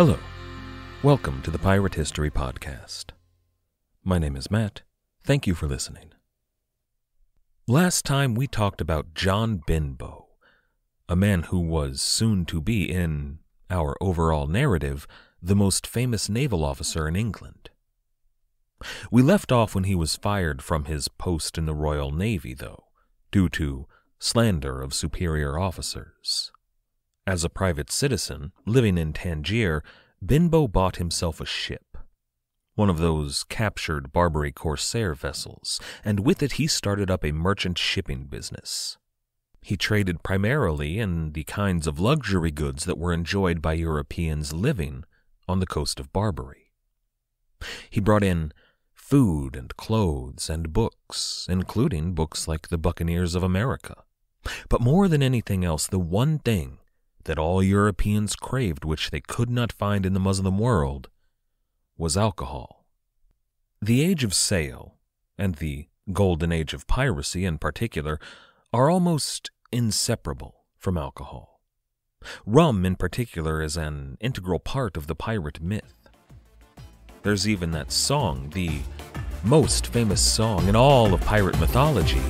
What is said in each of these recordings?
Hello. Welcome to the Pirate History Podcast. My name is Matt. Thank you for listening. Last time we talked about John Benbow, a man who was soon to be, in our overall narrative, the most famous naval officer in England. We left off when he was fired from his post in the Royal Navy, though, due to slander of superior officers. As a private citizen living in Tangier, Benbow bought himself a ship, one of those captured Barbary corsair vessels, and with it he started up a merchant shipping business. He traded primarily in the kinds of luxury goods that were enjoyed by Europeans living on the coast of Barbary. He brought in food and clothes and books, including books like The Buccaneers of America. But more than anything else, the one thing that all Europeans craved, which they could not find in the Muslim world, was alcohol. The age of sail, and the golden age of piracy in particular, are almost inseparable from alcohol. Rum, in particular, is an integral part of the pirate myth. There's even that song, the most famous song in all of pirate mythology,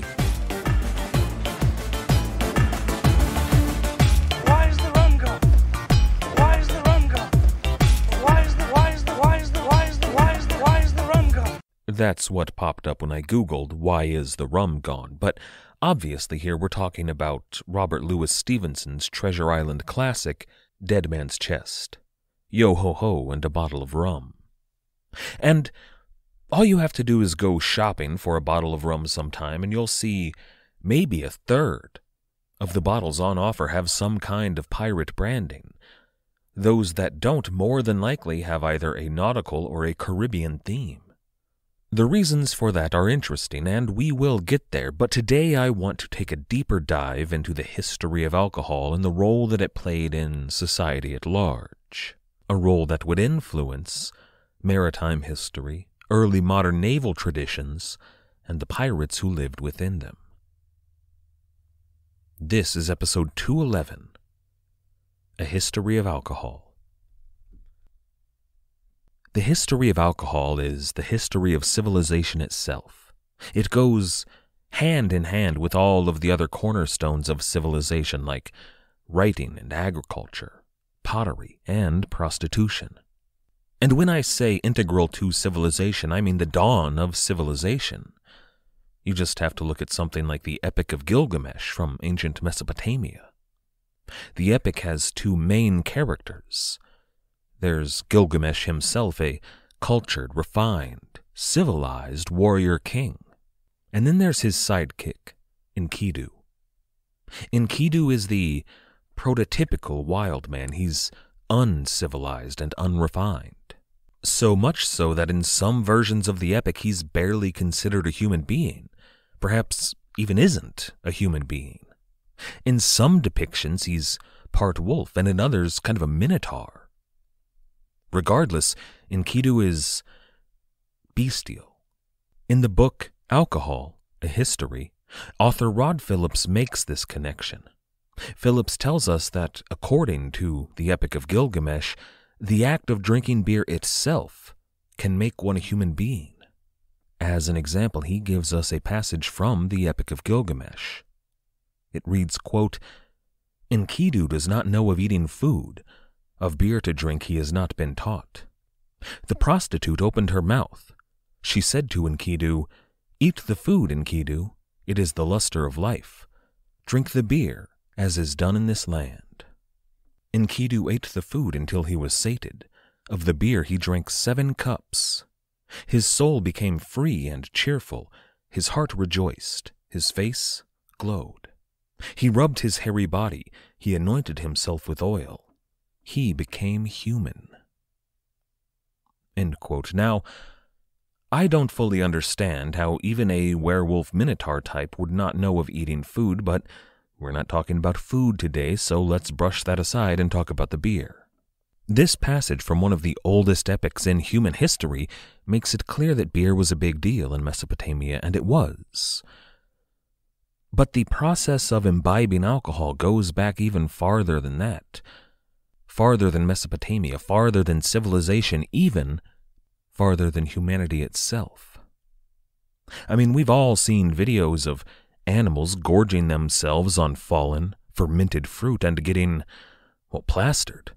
That's what popped up when I Googled, Why is the Rum Gone? But obviously, here we're talking about Robert Louis Stevenson's Treasure Island classic, Dead Man's Chest. Yo ho ho and a bottle of rum. And all you have to do is go shopping for a bottle of rum sometime, and you'll see maybe a third of the bottles on offer have some kind of pirate branding. Those that don't more than likely have either a nautical or a Caribbean theme. The reasons for that are interesting, and we will get there, but today I want to take a deeper dive into the history of alcohol and the role that it played in society at large. A role that would influence maritime history, early modern naval traditions, and the pirates who lived within them. This is episode 211 A History of Alcohol. The history of alcohol is the history of civilization itself. It goes hand in hand with all of the other cornerstones of civilization, like writing and agriculture, pottery, and prostitution. And when I say integral to civilization, I mean the dawn of civilization. You just have to look at something like the Epic of Gilgamesh from ancient Mesopotamia. The epic has two main characters there's Gilgamesh himself, a cultured, refined, civilized warrior king. And then there's his sidekick, Enkidu. Enkidu is the prototypical wild man. He's uncivilized and unrefined. So much so that in some versions of the epic he's barely considered a human being, perhaps even isn't a human being. In some depictions he's part wolf, and in others kind of a minotaur. Regardless, Enkidu is bestial. In the book Alcohol, A History, author Rod Phillips makes this connection. Phillips tells us that, according to the Epic of Gilgamesh, the act of drinking beer itself can make one a human being. As an example, he gives us a passage from the Epic of Gilgamesh. It reads, quote, Enkidu does not know of eating food, of beer to drink he has not been taught. The prostitute opened her mouth. She said to Enkidu, Eat the food, Enkidu. It is the luster of life. Drink the beer, as is done in this land. Enkidu ate the food until he was sated. Of the beer he drank seven cups. His soul became free and cheerful. His heart rejoiced. His face glowed. He rubbed his hairy body. He anointed himself with oil he became human. Now, I don't fully understand how even a werewolf minotaur type would not know of eating food, but we're not talking about food today, so let's brush that aside and talk about the beer. This passage from one of the oldest epics in human history makes it clear that beer was a big deal in Mesopotamia, and it was. But the process of imbibing alcohol goes back even farther than that. Farther than Mesopotamia, farther than civilization, even farther than humanity itself. I mean, we've all seen videos of animals gorging themselves on fallen, fermented fruit and getting, well, plastered.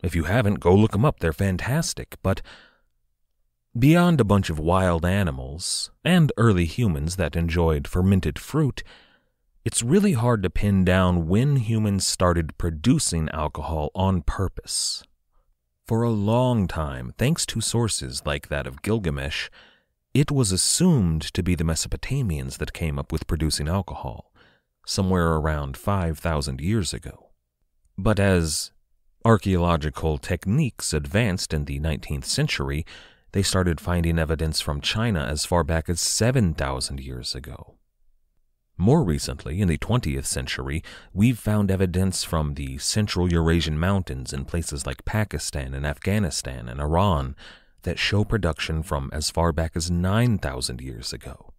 If you haven't, go look them up. They're fantastic. But beyond a bunch of wild animals and early humans that enjoyed fermented fruit, it's really hard to pin down when humans started producing alcohol on purpose. For a long time, thanks to sources like that of Gilgamesh, it was assumed to be the Mesopotamians that came up with producing alcohol, somewhere around 5,000 years ago. But as archaeological techniques advanced in the 19th century, they started finding evidence from China as far back as 7,000 years ago. More recently, in the 20th century, we've found evidence from the Central Eurasian mountains in places like Pakistan and Afghanistan and Iran that show production from as far back as 9,000 years ago.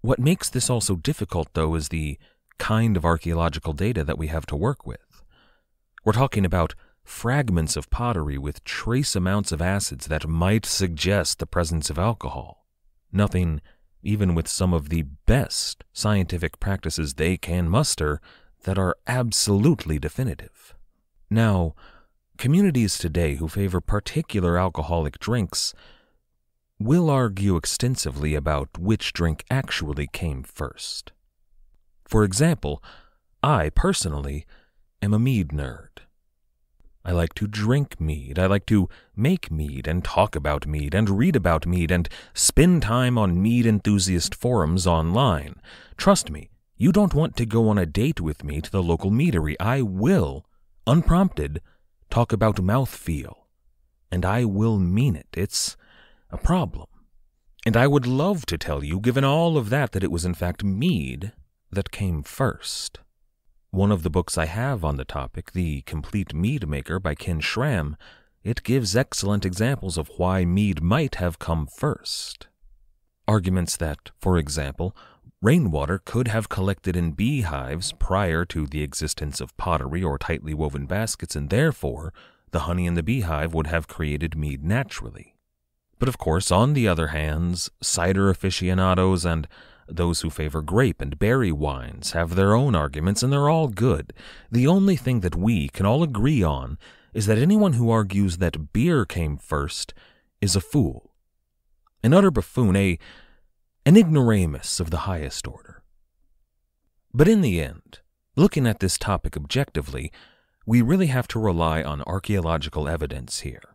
What makes this also difficult, though, is the kind of archaeological data that we have to work with. We're talking about fragments of pottery with trace amounts of acids that might suggest the presence of alcohol. Nothing even with some of the best scientific practices they can muster, that are absolutely definitive. Now, communities today who favor particular alcoholic drinks will argue extensively about which drink actually came first. For example, I personally am a mead nerd. I like to drink mead. I like to make mead and talk about mead and read about mead and spend time on mead enthusiast forums online. Trust me, you don't want to go on a date with me to the local meadery. I will, unprompted, talk about mouthfeel. And I will mean it. It's a problem. And I would love to tell you, given all of that, that it was in fact mead that came first. One of the books I have on the topic, The Complete Mead Maker by Ken Schramm, it gives excellent examples of why mead might have come first. Arguments that, for example, rainwater could have collected in beehives prior to the existence of pottery or tightly woven baskets, and therefore the honey in the beehive would have created mead naturally. But of course, on the other hands, cider aficionados and those who favor grape and berry wines have their own arguments, and they're all good. The only thing that we can all agree on is that anyone who argues that beer came first is a fool, an utter buffoon, a an ignoramus of the highest order. But in the end, looking at this topic objectively, we really have to rely on archaeological evidence here.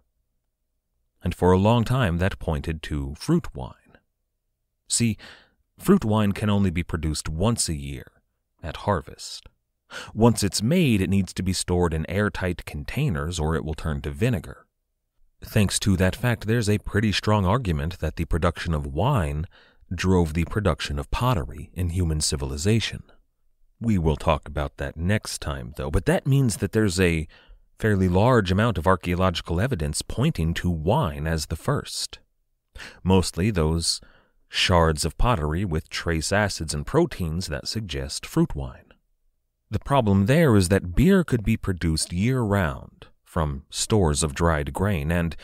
And for a long time, that pointed to fruit wine. See, Fruit wine can only be produced once a year, at harvest. Once it's made, it needs to be stored in airtight containers or it will turn to vinegar. Thanks to that fact, there's a pretty strong argument that the production of wine drove the production of pottery in human civilization. We will talk about that next time, though, but that means that there's a fairly large amount of archaeological evidence pointing to wine as the first. Mostly those shards of pottery with trace acids and proteins that suggest fruit wine. The problem there is that beer could be produced year round from stores of dried grain, and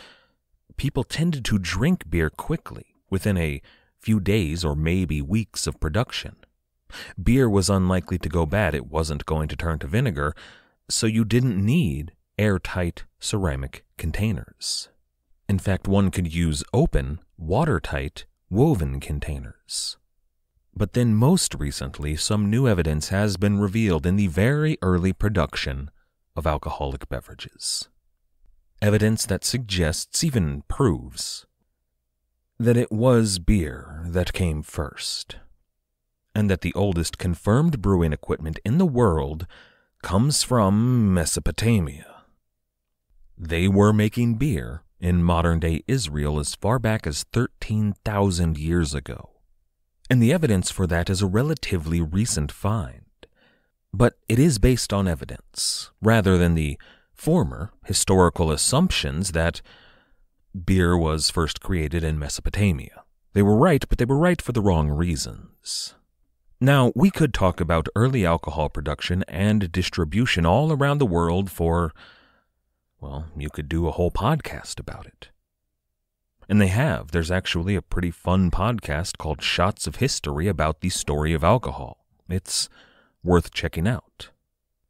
people tended to drink beer quickly within a few days or maybe weeks of production. Beer was unlikely to go bad, it wasn't going to turn to vinegar, so you didn't need airtight ceramic containers. In fact, one could use open, watertight woven containers. But then, most recently, some new evidence has been revealed in the very early production of alcoholic beverages. Evidence that suggests, even proves, that it was beer that came first, and that the oldest confirmed brewing equipment in the world comes from Mesopotamia. They were making beer in modern day Israel as far back as 13,000 years ago. And the evidence for that is a relatively recent find. But it is based on evidence, rather than the former historical assumptions that beer was first created in Mesopotamia. They were right, but they were right for the wrong reasons. Now, we could talk about early alcohol production and distribution all around the world for well, you could do a whole podcast about it. And they have. There's actually a pretty fun podcast called Shots of History about the story of alcohol. It's worth checking out.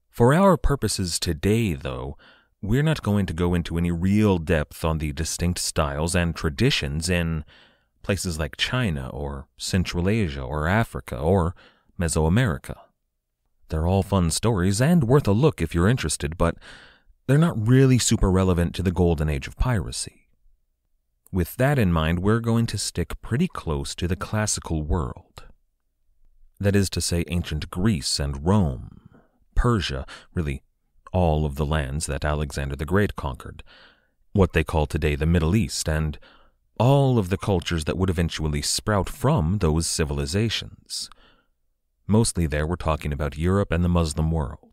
For our purposes today, though, we're not going to go into any real depth on the distinct styles and traditions in places like China or Central Asia or Africa or Mesoamerica. They're all fun stories and worth a look if you're interested, but they're not really super relevant to the golden age of piracy. With that in mind, we're going to stick pretty close to the classical world. That is to say, ancient Greece and Rome, Persia, really all of the lands that Alexander the Great conquered, what they call today the Middle East, and all of the cultures that would eventually sprout from those civilizations. Mostly there we're talking about Europe and the Muslim world.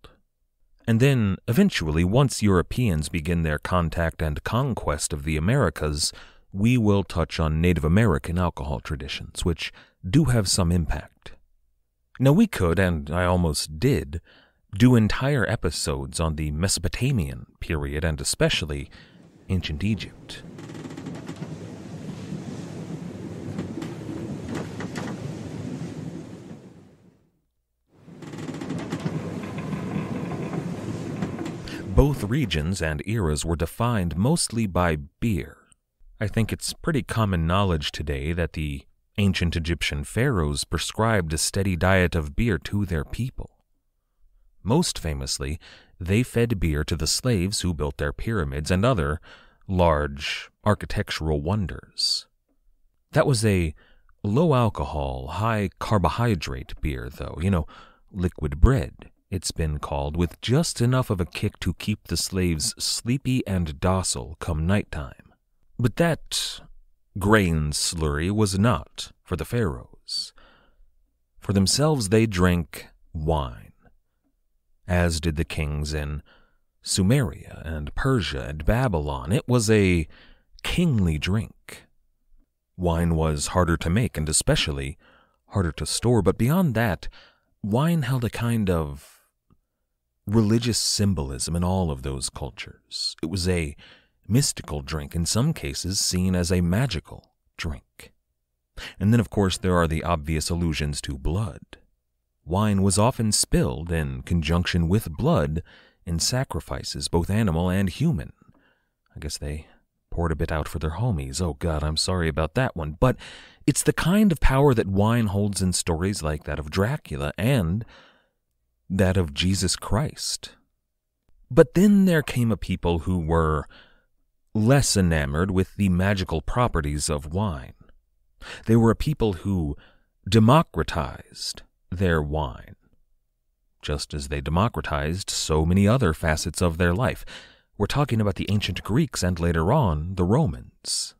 And then, eventually, once Europeans begin their contact and conquest of the Americas, we will touch on Native American alcohol traditions, which do have some impact. Now, we could, and I almost did, do entire episodes on the Mesopotamian period and especially ancient Egypt. Both regions and eras were defined mostly by beer. I think it's pretty common knowledge today that the ancient Egyptian pharaohs prescribed a steady diet of beer to their people. Most famously, they fed beer to the slaves who built their pyramids and other large architectural wonders. That was a low alcohol, high carbohydrate beer, though, you know, liquid bread, it's been called, with just enough of a kick to keep the slaves sleepy and docile come night time. But that grain slurry was not for the pharaohs. For themselves, they drank wine as did the kings in Sumeria and Persia and Babylon. It was a kingly drink. Wine was harder to make and especially harder to store, but beyond that, wine held a kind of religious symbolism in all of those cultures. It was a mystical drink, in some cases seen as a magical drink. And then, of course, there are the obvious allusions to blood. Wine was often spilled in conjunction with blood in sacrifices, both animal and human. I guess they poured a bit out for their homies. Oh god, I'm sorry about that one. But it's the kind of power that wine holds in stories like that of Dracula and that of Jesus Christ. But then there came a people who were less enamored with the magical properties of wine. They were a people who democratized their wine, just as they democratized so many other facets of their life. We're talking about the ancient Greeks and later on the Romans.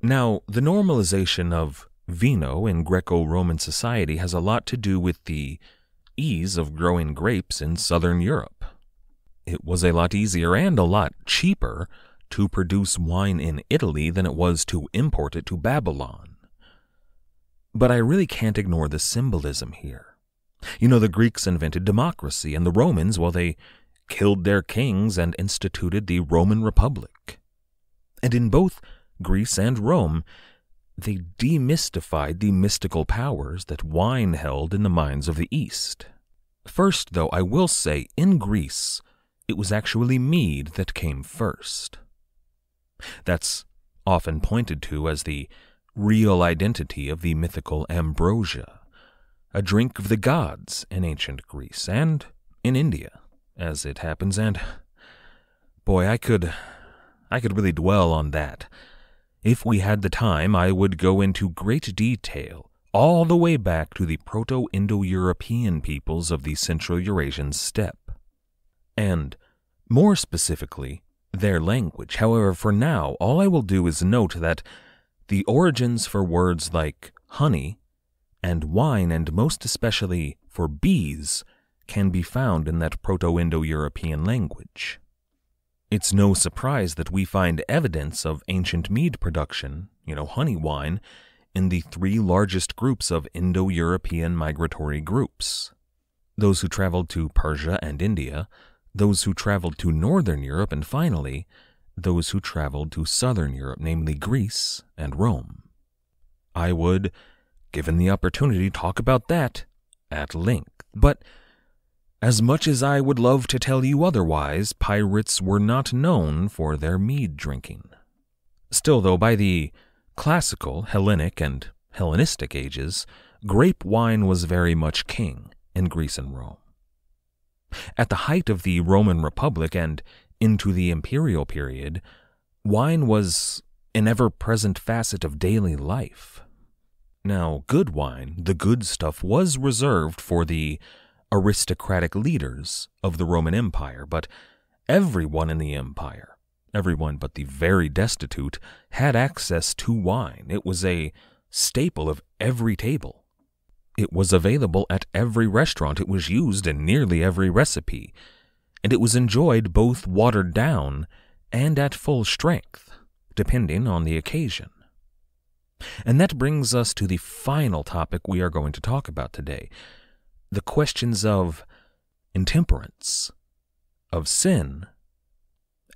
Now, the normalization of vino in Greco Roman society has a lot to do with the ease of growing grapes in southern Europe. It was a lot easier and a lot cheaper to produce wine in Italy than it was to import it to Babylon. But I really can't ignore the symbolism here. You know, the Greeks invented democracy, and the Romans, well, they killed their kings and instituted the Roman Republic. And in both Greece and Rome, they demystified the mystical powers that wine held in the minds of the East. First, though, I will say, in Greece, it was actually mead that came first. That's often pointed to as the real identity of the mythical ambrosia, a drink of the gods in ancient Greece and in India, as it happens, and boy, I could I could really dwell on that. If we had the time, I would go into great detail all the way back to the Proto Indo European peoples of the Central Eurasian steppe. And, more specifically, their language. However, for now, all I will do is note that the origins for words like honey and wine, and most especially for bees, can be found in that Proto Indo European language. It's no surprise that we find evidence of ancient mead production, you know, honey wine, in the three largest groups of Indo European migratory groups those who traveled to Persia and India, those who traveled to Northern Europe, and finally, those who traveled to Southern Europe, namely Greece and Rome. I would, given the opportunity, talk about that at length, but as much as I would love to tell you otherwise, pirates were not known for their mead drinking. Still, though, by the classical, Hellenic, and Hellenistic ages, grape wine was very much king in Greece and Rome. At the height of the Roman Republic and into the imperial period, wine was an ever present facet of daily life. Now, good wine, the good stuff, was reserved for the aristocratic leaders of the Roman Empire, but everyone in the empire, everyone but the very destitute, had access to wine. It was a staple of every table. It was available at every restaurant, it was used in nearly every recipe, and it was enjoyed both watered down and at full strength, depending on the occasion. And that brings us to the final topic we are going to talk about today the questions of intemperance, of sin,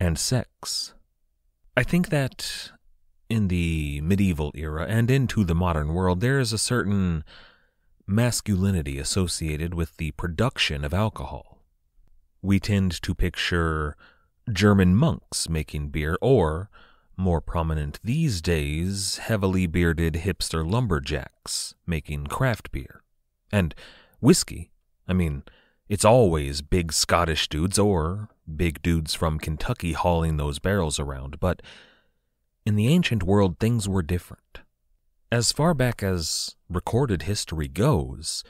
and sex. I think that in the medieval era and into the modern world, there is a certain masculinity associated with the production of alcohol. We tend to picture German monks making beer, or, more prominent these days, heavily bearded hipster lumberjacks making craft beer. And whiskey, I mean, it's always big Scottish dudes or big dudes from Kentucky hauling those barrels around, but in the ancient world things were different. As far back as recorded history goes,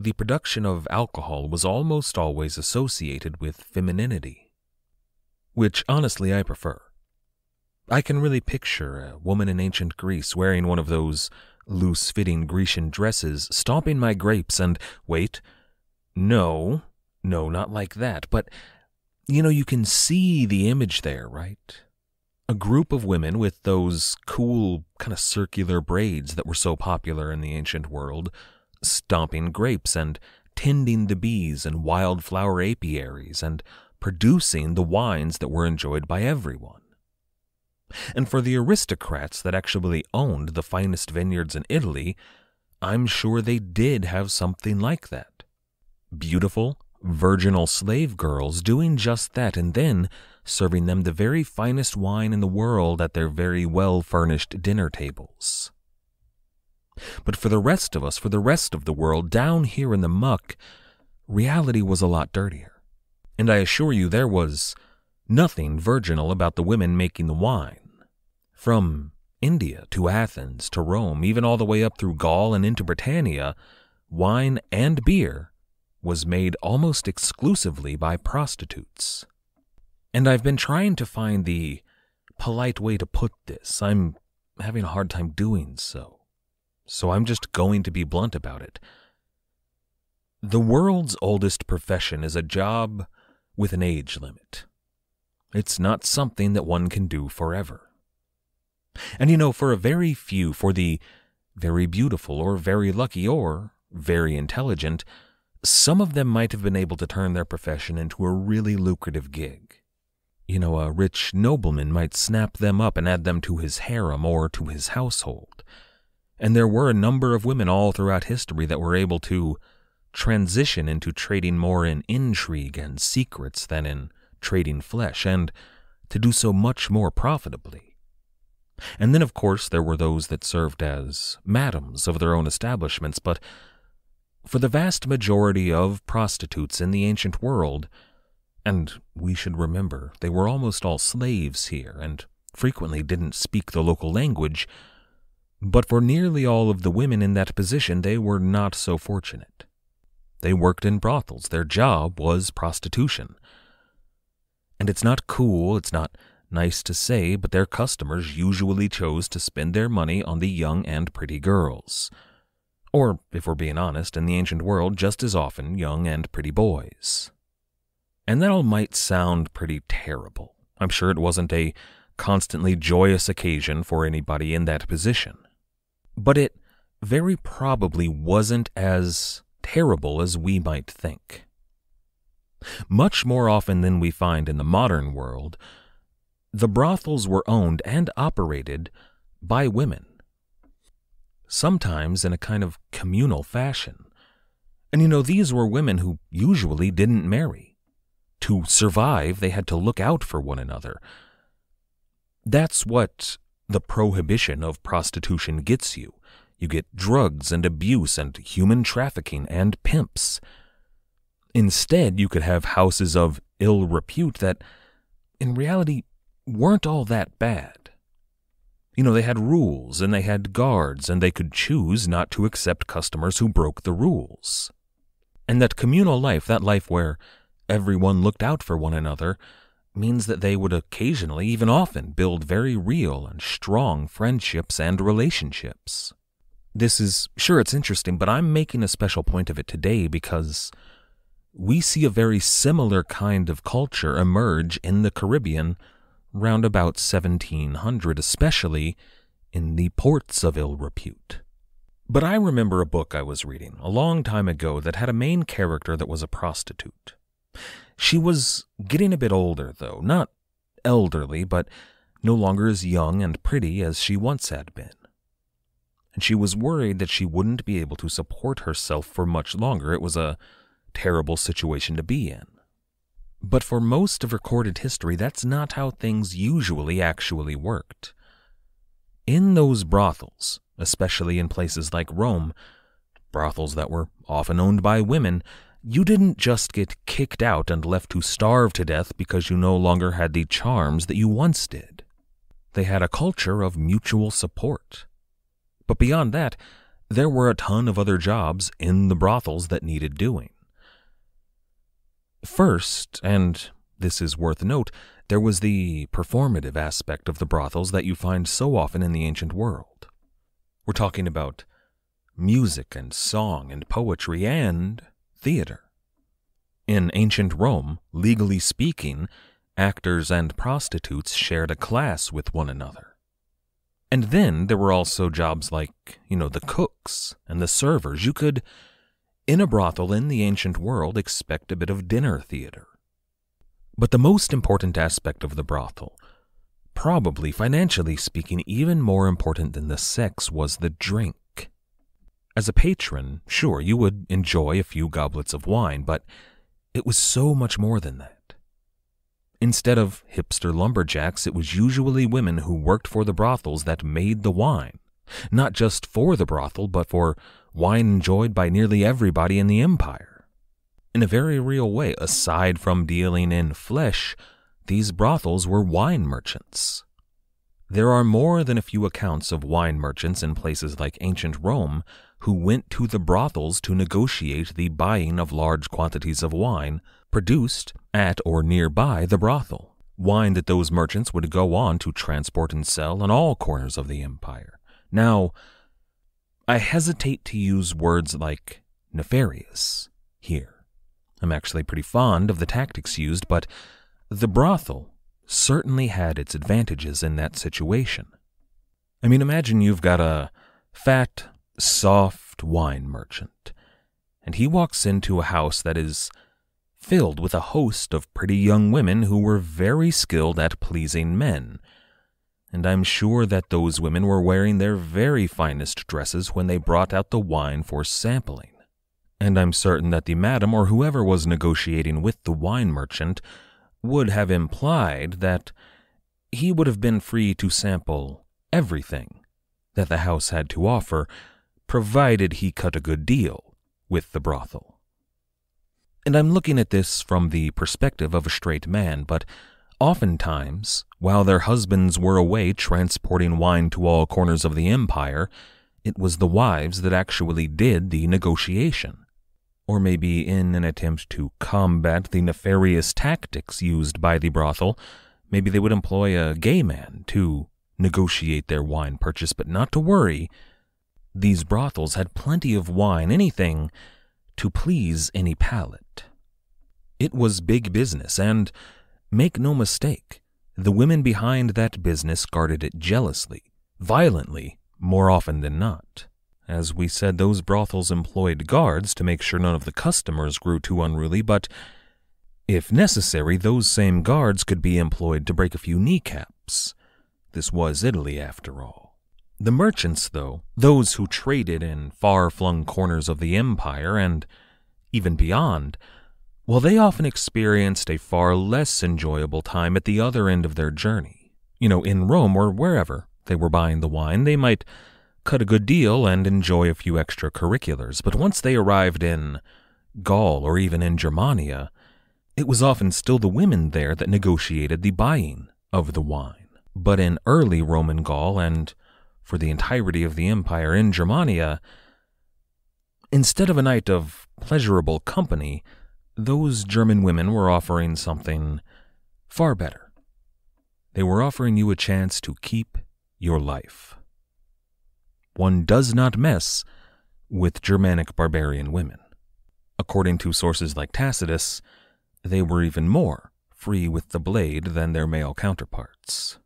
the production of alcohol was almost always associated with femininity, which honestly I prefer. I can really picture a woman in ancient Greece wearing one of those loose fitting Grecian dresses, stomping my grapes, and wait, no, no, not like that, but you know, you can see the image there, right? a group of women with those cool, kind of circular braids that were so popular in the ancient world, stomping grapes and tending the bees and wildflower apiaries and producing the wines that were enjoyed by everyone. And for the aristocrats that actually owned the finest vineyards in Italy, I'm sure they did have something like that. Beautiful, virginal slave girls doing just that and then serving them the very finest wine in the world at their very well furnished dinner tables. But for the rest of us, for the rest of the world, down here in the muck, reality was a lot dirtier. And I assure you there was nothing virginal about the women making the wine. From India to Athens to Rome, even all the way up through Gaul and into Britannia, wine and beer was made almost exclusively by prostitutes. And I've been trying to find the polite way to put this. I'm having a hard time doing so. So I'm just going to be blunt about it. The world's oldest profession is a job with an age limit. It's not something that one can do forever. And you know, for a very few, for the very beautiful or very lucky or very intelligent, some of them might have been able to turn their profession into a really lucrative gig. You know, a rich nobleman might snap them up and add them to his harem or to his household. And there were a number of women all throughout history that were able to transition into trading more in intrigue and secrets than in trading flesh, and to do so much more profitably. And then, of course, there were those that served as madams of their own establishments, but for the vast majority of prostitutes in the ancient world, and we should remember, they were almost all slaves here and frequently didn't speak the local language. But for nearly all of the women in that position, they were not so fortunate. They worked in brothels. Their job was prostitution. And it's not cool, it's not nice to say, but their customers usually chose to spend their money on the young and pretty girls. Or, if we're being honest, in the ancient world, just as often young and pretty boys. And that all might sound pretty terrible. I'm sure it wasn't a constantly joyous occasion for anybody in that position. But it very probably wasn't as terrible as we might think. Much more often than we find in the modern world, the brothels were owned and operated by women, sometimes in a kind of communal fashion. And you know, these were women who usually didn't marry. To survive, they had to look out for one another. That's what the prohibition of prostitution gets you. You get drugs and abuse and human trafficking and pimps. Instead, you could have houses of ill repute that, in reality, weren't all that bad. You know, they had rules and they had guards, and they could choose not to accept customers who broke the rules. And that communal life, that life where everyone looked out for one another, means that they would occasionally, even often, build very real and strong friendships and relationships. This is, sure, it's interesting, but I'm making a special point of it today because we see a very similar kind of culture emerge in the Caribbean round about 1700, especially in the ports of ill repute. But I remember a book I was reading a long time ago that had a main character that was a prostitute. She was getting a bit older, though, not elderly, but no longer as young and pretty as she once had been. And she was worried that she wouldn't be able to support herself for much longer. It was a terrible situation to be in. But for most of recorded history, that's not how things usually actually worked. In those brothels, especially in places like Rome, brothels that were often owned by women, you didn't just get kicked out and left to starve to death because you no longer had the charms that you once did. They had a culture of mutual support. But beyond that, there were a ton of other jobs in the brothels that needed doing. First, and this is worth note, there was the performative aspect of the brothels that you find so often in the ancient world. We're talking about music and song and poetry and theater. In ancient Rome, legally speaking, actors and prostitutes shared a class with one another. And then there were also jobs like, you know, the cooks and the servers. You could, in a brothel in the ancient world, expect a bit of dinner theater. But the most important aspect of the brothel probably financially speaking, even more important than the sex was the drink. As a patron, sure, you would enjoy a few goblets of wine, but it was so much more than that. Instead of hipster lumberjacks, it was usually women who worked for the brothels that made the wine. Not just for the brothel, but for wine enjoyed by nearly everybody in the empire. In a very real way, aside from dealing in flesh, these brothels were wine merchants. There are more than a few accounts of wine merchants in places like ancient Rome who went to the brothels to negotiate the buying of large quantities of wine produced at or nearby the brothel, wine that those merchants would go on to transport and sell in all corners of the empire. Now, I hesitate to use words like nefarious here. I'm actually pretty fond of the tactics used, but the brothel certainly had its advantages in that situation. I mean, imagine you've got a fat, soft wine merchant, and he walks into a house that is filled with a host of pretty young women who were very skilled at pleasing men. And I'm sure that those women were wearing their very finest dresses when they brought out the wine for sampling. And I'm certain that the madam or whoever was negotiating with the wine merchant would have implied that he would have been free to sample everything that the house had to offer, provided he cut a good deal with the brothel. And I'm looking at this from the perspective of a straight man, but oftentimes, while their husbands were away transporting wine to all corners of the empire, it was the wives that actually did the negotiation or maybe in an attempt to combat the nefarious tactics used by the brothel, maybe they would employ a gay man to negotiate their wine purchase, but not to worry. These brothels had plenty of wine, anything to please any palate. It was big business, and make no mistake, the women behind that business guarded it jealously, violently, more often than not. As we said, those brothels employed guards to make sure none of the customers grew too unruly, but If necessary, those same guards could be employed to break a few kneecaps. This was Italy, after all. The merchants, though, those who traded in far flung corners of the empire and even beyond, well, they often experienced a far less enjoyable time at the other end of their journey. You know, in Rome or wherever they were buying the wine, they might cut a good deal and enjoy a few extracurriculars, but once they arrived in Gaul or even in Germania, it was often still the women there that negotiated the buying of the wine. But in early Roman Gaul and for the entirety of the empire in Germania, instead of a night of pleasurable company, those German women were offering something far better. They were offering you a chance to keep your life. One does not mess with Germanic barbarian women. According to sources like Tacitus, they were even more free with the blade than their male counterparts.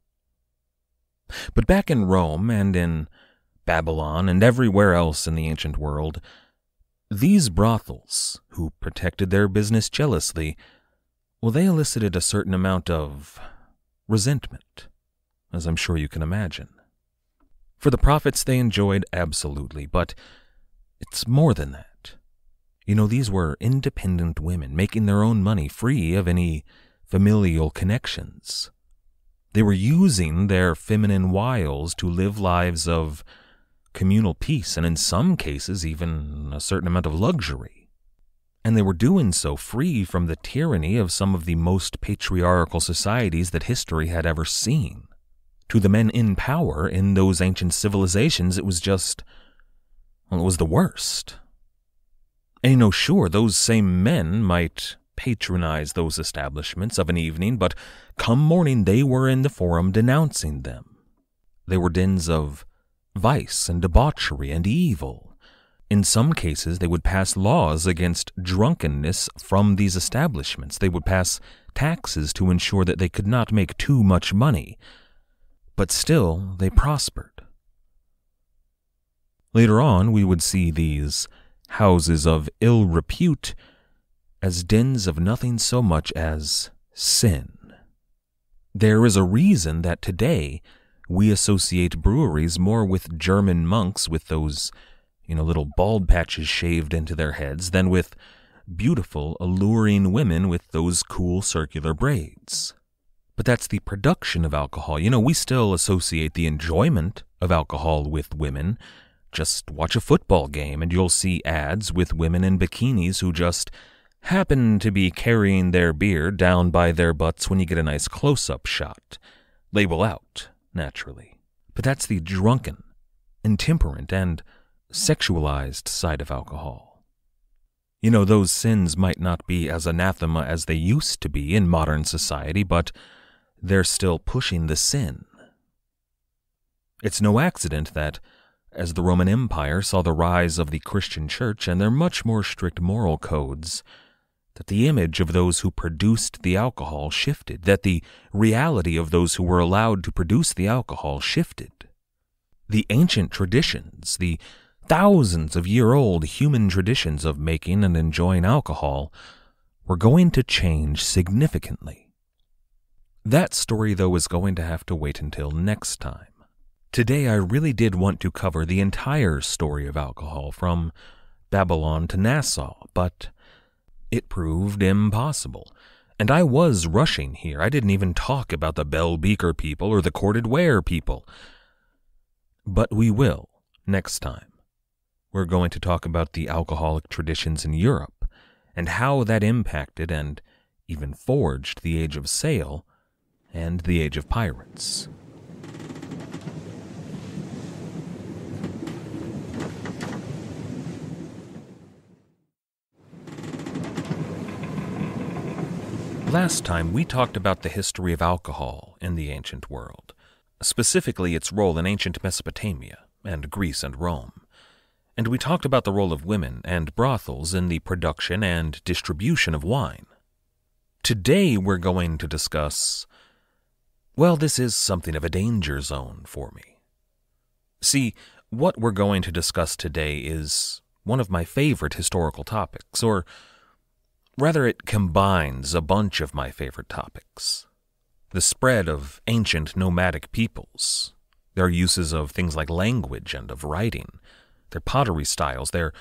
But back in Rome and in Babylon and everywhere else in the ancient world, these brothels, who protected their business jealously, well, they elicited a certain amount of resentment, as I'm sure you can imagine. For the profits they enjoyed, absolutely, but it's more than that. You know, these were independent women making their own money free of any familial connections. They were using their feminine wiles to live lives of communal peace and, in some cases, even a certain amount of luxury. And they were doing so free from the tyranny of some of the most patriarchal societies that history had ever seen to the men in power in those ancient civilizations, it was just, well, it was the worst. And you know, sure, those same men might patronize those establishments of an evening, but come morning they were in the forum denouncing them. They were dens of vice and debauchery and evil. In some cases, they would pass laws against drunkenness from these establishments. They would pass taxes to ensure that they could not make too much money but still they prospered. Later on, we would see these houses of ill repute as dens of nothing so much as sin. There is a reason that today we associate breweries more with German monks with those, you know, little bald patches shaved into their heads than with beautiful, alluring women with those cool circular braids but that's the production of alcohol. You know, we still associate the enjoyment of alcohol with women. Just watch a football game and you'll see ads with women in bikinis who just happen to be carrying their beer down by their butts when you get a nice close up shot. Label out, naturally. But that's the drunken, intemperate, and sexualized side of alcohol. You know, those sins might not be as anathema as they used to be in modern society, but they're still pushing the sin. It's no accident that, as the Roman Empire saw the rise of the Christian Church and their much more strict moral codes, that the image of those who produced the alcohol shifted, that the reality of those who were allowed to produce the alcohol shifted. The ancient traditions, the thousands of year old human traditions of making and enjoying alcohol, were going to change significantly. That story, though, is going to have to wait until next time. Today, I really did want to cover the entire story of alcohol from Babylon to Nassau, but it proved impossible. And I was rushing here. I didn't even talk about the Bell Beaker people or the corded ware people. But we will next time. We're going to talk about the alcoholic traditions in Europe and how that impacted and even forged the age of sail and the Age of Pirates. Last time we talked about the history of alcohol in the ancient world, specifically its role in ancient Mesopotamia and Greece and Rome. And we talked about the role of women and brothels in the production and distribution of wine. Today we're going to discuss well, this is something of a danger zone for me. See, what we're going to discuss today is one of my favorite historical topics, or Rather, it combines a bunch of my favorite topics the spread of ancient nomadic peoples, their uses of things like language and of writing, their pottery styles, their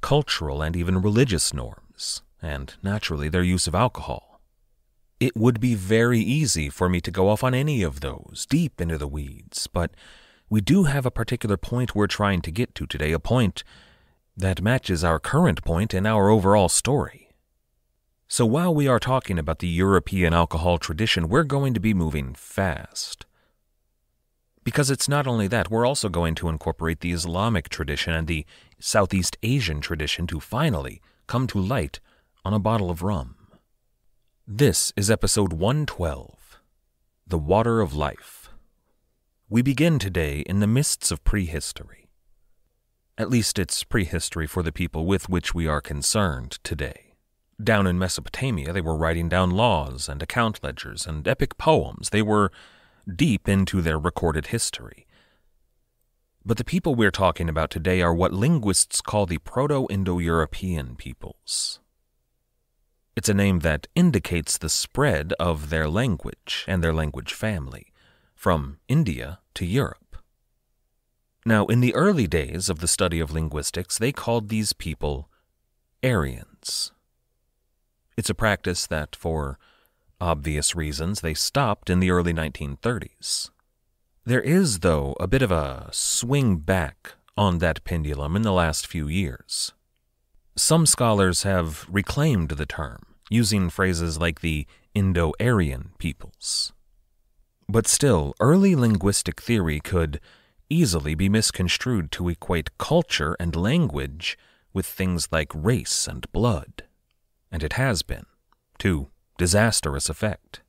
cultural and even religious norms, and naturally their use of alcohol. It would be very easy for me to go off on any of those, deep into the weeds, but we do have a particular point we're trying to get to today, a point that matches our current point in our overall story. So while we are talking about the European alcohol tradition, we're going to be moving fast. Because it's not only that, we're also going to incorporate the Islamic tradition and the Southeast Asian tradition to finally come to light on a bottle of rum. This is episode 112 The Water of Life. We begin today in the mists of prehistory. At least it's prehistory for the people with which we are concerned today. Down in Mesopotamia, they were writing down laws and account ledgers and epic poems. They were deep into their recorded history. But the people we're talking about today are what linguists call the Proto Indo European peoples. It's a name that indicates the spread of their language and their language family from India to Europe. Now, in the early days of the study of linguistics, they called these people Aryans. It's a practice that, for obvious reasons, they stopped in the early 1930s. There is, though, a bit of a swing back on that pendulum in the last few years. Some scholars have reclaimed the term, using phrases like the Indo Aryan peoples. But still, early linguistic theory could easily be misconstrued to equate culture and language with things like race and blood and it has been, to disastrous effect.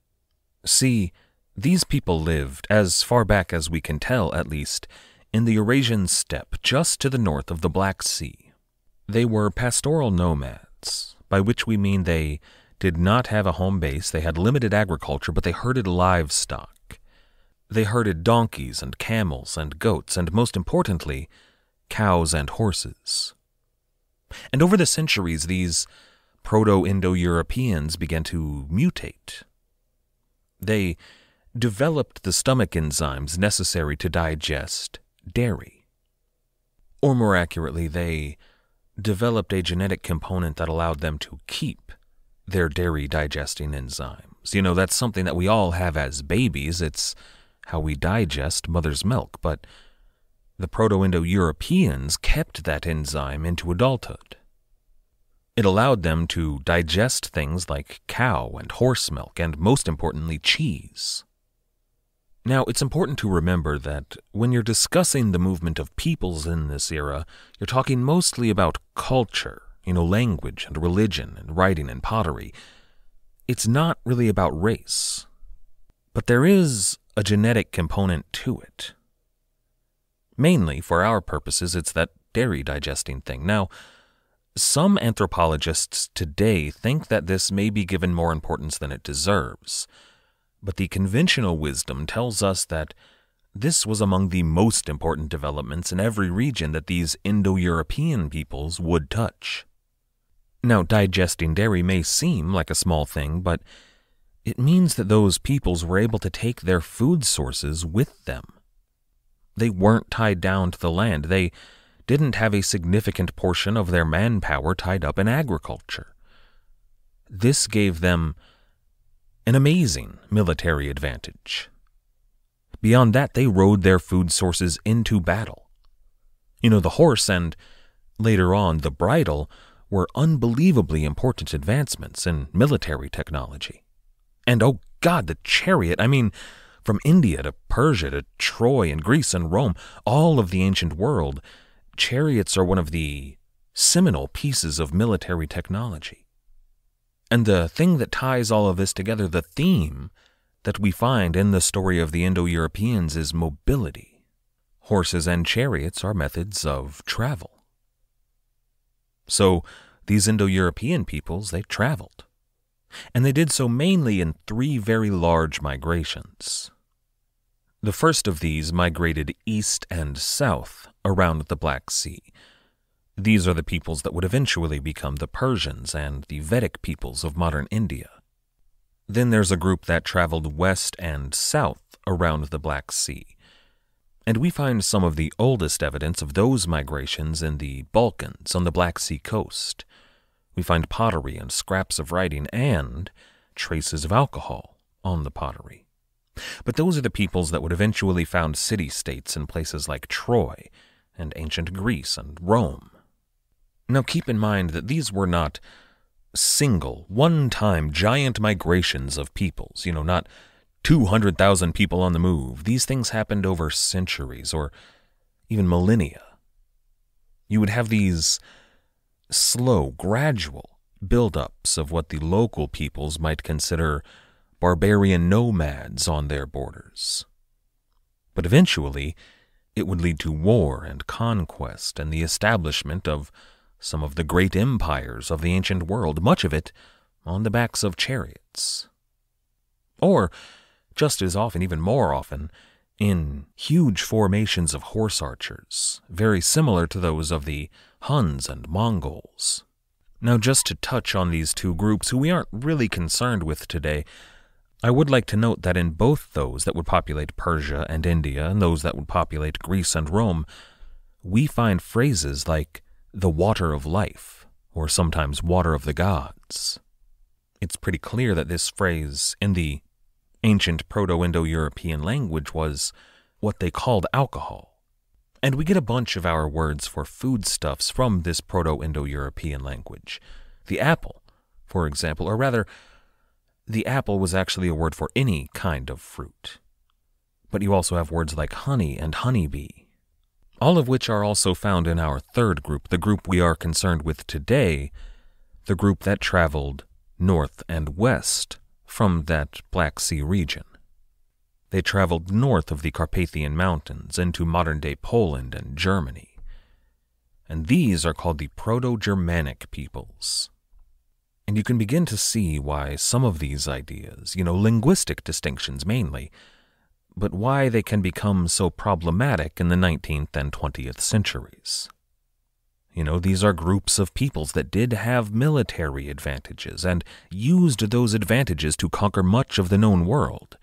See, these people lived, as far back as we can tell at least, in the Eurasian steppe just to the north of the Black Sea. They were pastoral nomads, by which we mean they did not have a home base, they had limited agriculture, but they herded livestock. They herded donkeys and camels and goats, and most importantly, cows and horses. And over the centuries, these Proto Indo Europeans began to mutate. They developed the stomach enzymes necessary to digest dairy. Or more accurately, they developed a genetic component that allowed them to keep their dairy digesting enzymes. You know, that's something that we all have as babies. It's how we digest mother's milk. But the Proto Indo Europeans kept that enzyme into adulthood. It allowed them to digest things like cow and horse milk, and most importantly, cheese. Now, it's important to remember that when you're discussing the movement of peoples in this era, you're talking mostly about culture, you know, language and religion and writing and pottery. It's not really about race. But there is a genetic component to it. Mainly, for our purposes, it's that dairy digesting thing. Now, some anthropologists today think that this may be given more importance than it deserves, but the conventional wisdom tells us that this was among the most important developments in every region that these Indo European peoples would touch. Now, digesting dairy may seem like a small thing, but it means that those peoples were able to take their food sources with them. They weren't tied down to the land. They didn't have a significant portion of their manpower tied up in agriculture. This gave them an amazing military advantage. Beyond that, they rode their food sources into battle. You know, the horse and, later on, the bridle were unbelievably important advancements in military technology. And oh God, the chariot! I mean, from India to Persia to Troy and Greece and Rome, all of the ancient world chariots are one of the seminal pieces of military technology. And the thing that ties all of this together, the theme that we find in the story of the Indo Europeans, is mobility. Horses and chariots are methods of travel. So, these Indo European peoples, they traveled. And they did so mainly in three very large migrations. The first of these migrated east and south around the Black Sea. These are the peoples that would eventually become the Persians and the Vedic peoples of modern India. Then there's a group that traveled west and south around the Black Sea. And we find some of the oldest evidence of those migrations in the Balkans on the Black Sea coast. We find pottery and scraps of writing and traces of alcohol on the pottery. But those are the peoples that would eventually found city states in places like Troy and ancient Greece and Rome. Now keep in mind that these were not single, one time giant migrations of peoples, you know, not 200,000 people on the move. These things happened over centuries or even millennia. You would have these slow, gradual build-ups of what the local peoples might consider barbarian nomads on their borders. But eventually, it would lead to war and conquest and the establishment of some of the great empires of the ancient world, much of it on the backs of chariots. Or, just as often, even more often, in huge formations of horse archers, very similar to those of the Huns and Mongols. Now, just to touch on these two groups who we aren't really concerned with today, I would like to note that in both those that would populate Persia and India and those that would populate Greece and Rome, we find phrases like the water of life, or sometimes water of the gods. It's pretty clear that this phrase in the ancient Proto Indo European language was what they called alcohol. And we get a bunch of our words for foodstuffs from this Proto Indo European language. The apple, for example, or rather, the apple was actually a word for any kind of fruit. But you also have words like honey and honeybee, all of which are also found in our third group, the group we are concerned with today, the group that traveled north and west from that Black Sea region. They traveled north of the Carpathian Mountains into modern day Poland and Germany. And these are called the Proto Germanic peoples. And you can begin to see why some of these ideas, you know, linguistic distinctions mainly, but why they can become so problematic in the 19th and 20th centuries. You know, these are groups of peoples that did have military advantages and used those advantages to conquer much of the known world.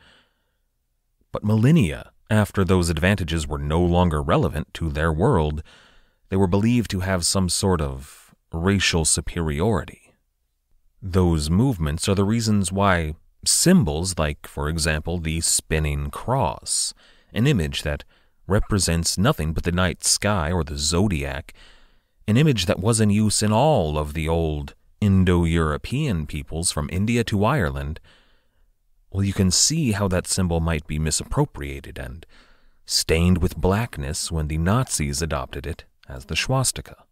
But millennia after those advantages were no longer relevant to their world, they were believed to have some sort of racial superiority. Those movements are the reasons why Symbols like, for example, the spinning cross, an image that represents nothing but the night sky or the zodiac, an image that was in use in all of the old Indo European peoples from India to Ireland. Well, you can see how that symbol might be misappropriated and stained with blackness when the Nazis adopted it as the swastika.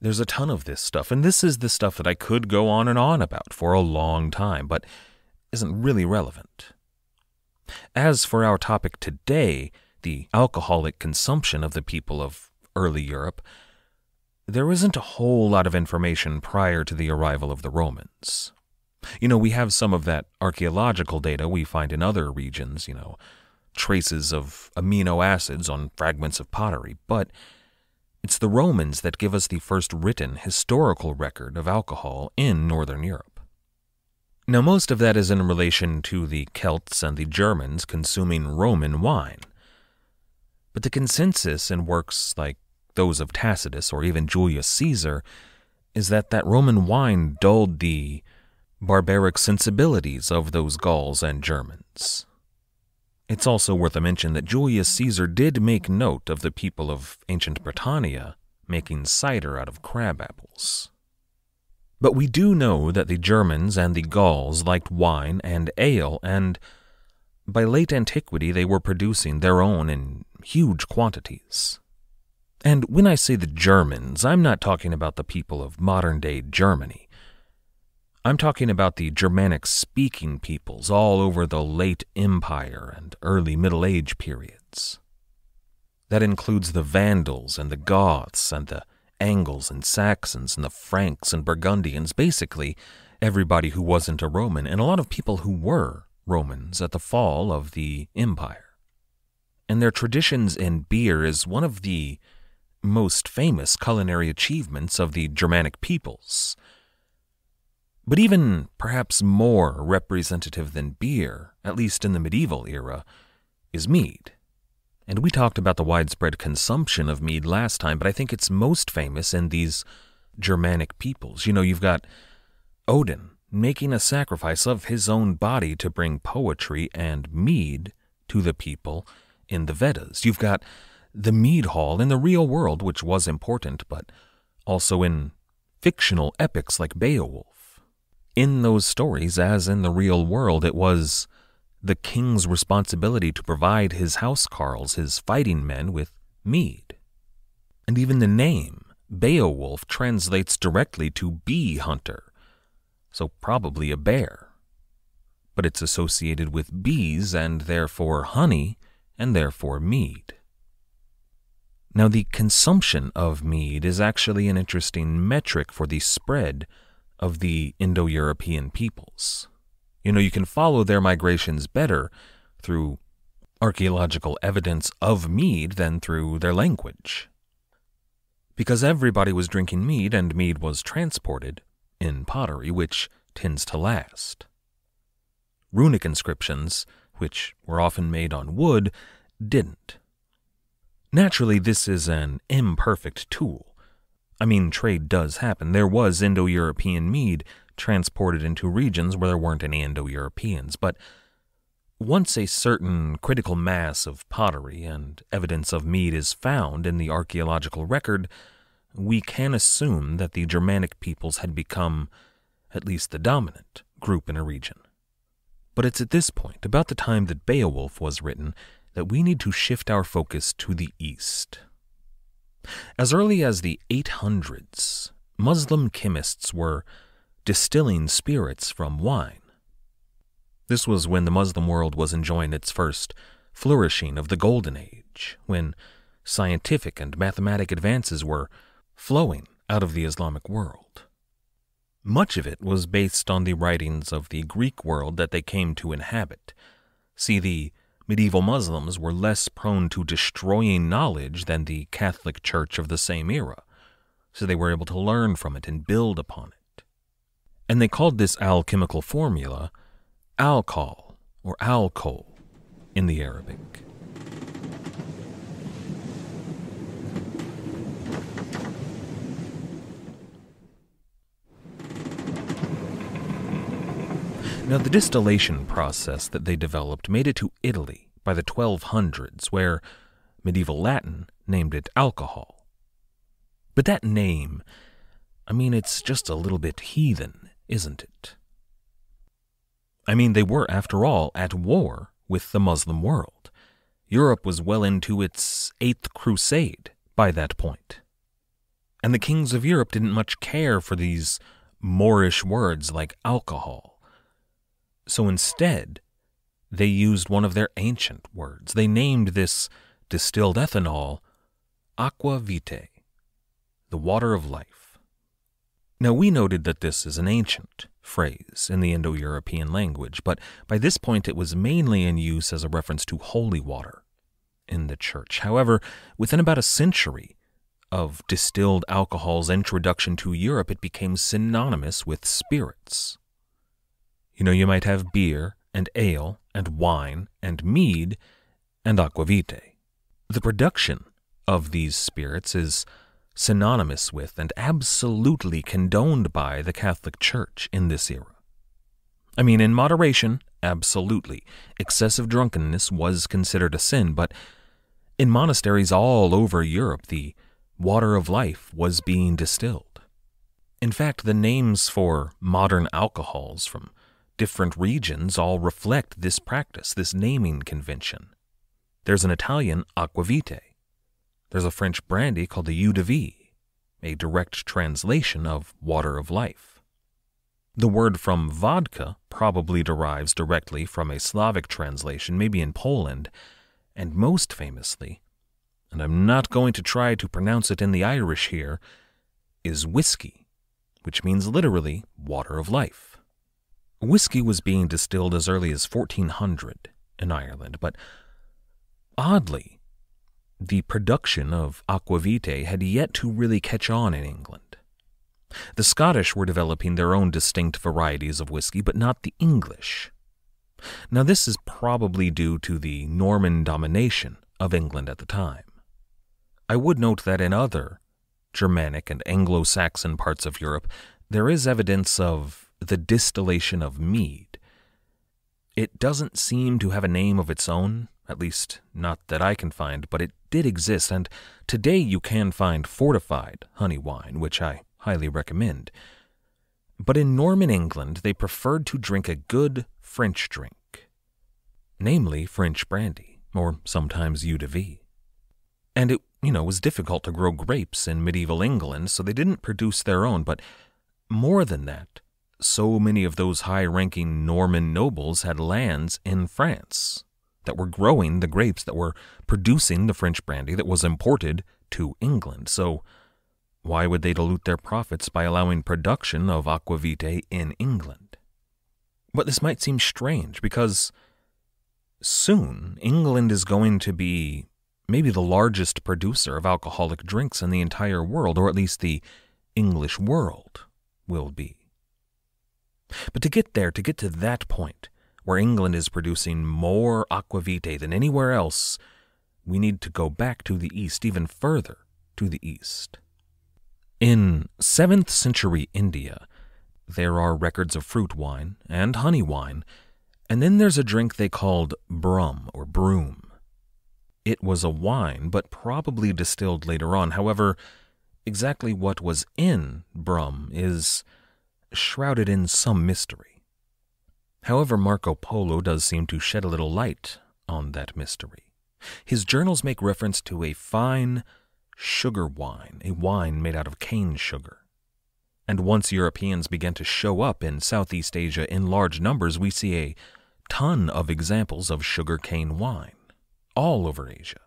There's a ton of this stuff, and this is the stuff that I could go on and on about for a long time, but isn't really relevant. As for our topic today, the alcoholic consumption of the people of early Europe, there isn't a whole lot of information prior to the arrival of the Romans. You know, we have some of that archaeological data we find in other regions, you know, traces of amino acids on fragments of pottery, but it's the Romans that give us the first written historical record of alcohol in Northern Europe. Now, most of that is in relation to the Celts and the Germans consuming Roman wine. But the consensus in works like those of Tacitus or even Julius Caesar is that that Roman wine dulled the barbaric sensibilities of those Gauls and Germans. It's also worth a mention that Julius Caesar did make note of the people of ancient Britannia making cider out of crab apples. But we do know that the Germans and the Gauls liked wine and ale, and by late antiquity they were producing their own in huge quantities. And when I say the Germans, I'm not talking about the people of modern day Germany. I'm talking about the Germanic speaking peoples all over the late Empire and early Middle Age periods. That includes the Vandals and the Goths and the Angles and Saxons and the Franks and Burgundians, basically everybody who wasn't a Roman, and a lot of people who were Romans at the fall of the empire. And their traditions in beer is one of the most famous culinary achievements of the Germanic peoples. But even perhaps more representative than beer, at least in the medieval era, is mead. And we talked about the widespread consumption of mead last time, but I think it's most famous in these Germanic peoples. You know, you've got Odin making a sacrifice of his own body to bring poetry and mead to the people in the Vedas. You've got the mead hall in the real world, which was important, but also in fictional epics like Beowulf. In those stories, as in the real world, it was the king's responsibility to provide his housecarls, his fighting men, with mead. And even the name, Beowulf, translates directly to bee hunter, so probably a bear. But it's associated with bees and therefore honey and therefore mead. Now, the consumption of mead is actually an interesting metric for the spread of the Indo European peoples. You know, you can follow their migrations better through archaeological evidence of mead than through their language. Because everybody was drinking mead, and mead was transported in pottery, which tends to last. Runic inscriptions, which were often made on wood, didn't. Naturally, this is an imperfect tool. I mean, trade does happen. There was Indo European mead transported into regions where there weren't any Indo Europeans, but once a certain critical mass of pottery and evidence of mead is found in the archaeological record, we can assume that the Germanic peoples had become at least the dominant group in a region. But it's at this point, about the time that Beowulf was written, that we need to shift our focus to the East. As early as the 800s, Muslim chemists were distilling spirits from wine. This was when the Muslim world was enjoying its first flourishing of the Golden Age, when scientific and mathematic advances were flowing out of the Islamic world. Much of it was based on the writings of the Greek world that they came to inhabit. See the medieval Muslims were less prone to destroying knowledge than the Catholic Church of the same era, so they were able to learn from it and build upon it. And they called this alchemical formula alcohol or alcohol in the Arabic. Now, the distillation process that they developed made it to Italy by the 1200s, where medieval Latin named it alcohol. But that name, I mean, it's just a little bit heathen, isn't it? I mean, they were, after all, at war with the Muslim world. Europe was well into its Eighth Crusade by that point. And the kings of Europe didn't much care for these Moorish words like alcohol so instead, they used one of their ancient words. They named this distilled ethanol aqua vitae, the water of life. Now, we noted that this is an ancient phrase in the Indo European language, but by this point it was mainly in use as a reference to holy water in the church. However, within about a century of distilled alcohol's introduction to Europe, it became synonymous with spirits. You know, you might have beer and ale and wine and mead and aquavitae. The production of these spirits is synonymous with and absolutely condoned by the Catholic Church in this era. I mean, in moderation, absolutely. Excessive drunkenness was considered a sin, but in monasteries all over Europe, the water of life was being distilled. In fact, the names for modern alcohols, from different regions all reflect this practice, this naming convention. There's an Italian acquavite. There's a French brandy called the eau de vie, a direct translation of water of life. The word from vodka probably derives directly from a Slavic translation, maybe in Poland, and most famously, and I'm not going to try to pronounce it in the Irish here, is whiskey, which means literally water of life. Whiskey was being distilled as early as 1400 in Ireland, but oddly, the production of aquavitae had yet to really catch on in England. The Scottish were developing their own distinct varieties of whiskey, but not the English. Now, this is probably due to the Norman domination of England at the time. I would note that in other Germanic and Anglo Saxon parts of Europe, there is evidence of the distillation of mead. It doesn't seem to have a name of its own, at least not that I can find, but it did exist, and today you can find fortified honey wine, which I highly recommend. But in Norman England, they preferred to drink a good French drink, namely French brandy, or sometimes eau de vie. And it, you know, was difficult to grow grapes in medieval England, so they didn't produce their own, but more than that, so many of those high ranking Norman nobles had lands in France that were growing the grapes that were producing the French brandy that was imported to England. So, why would they dilute their profits by allowing production of aquavitae in England? But this might seem strange because soon England is going to be maybe the largest producer of alcoholic drinks in the entire world, or at least the English world will be. But to get there, to get to that point, where England is producing more aquavitae than anywhere else, we need to go back to the east, even further to the east. In 7th century India, there are records of fruit wine and honey wine, and then there's a drink they called brum or broom. It was a wine, but probably distilled later on. However, exactly what was in brum is shrouded in some mystery. However, Marco Polo does seem to shed a little light on that mystery. His journals make reference to a fine sugar wine, a wine made out of cane sugar. And once Europeans began to show up in Southeast Asia in large numbers, we see a ton of examples of sugar cane wine all over Asia.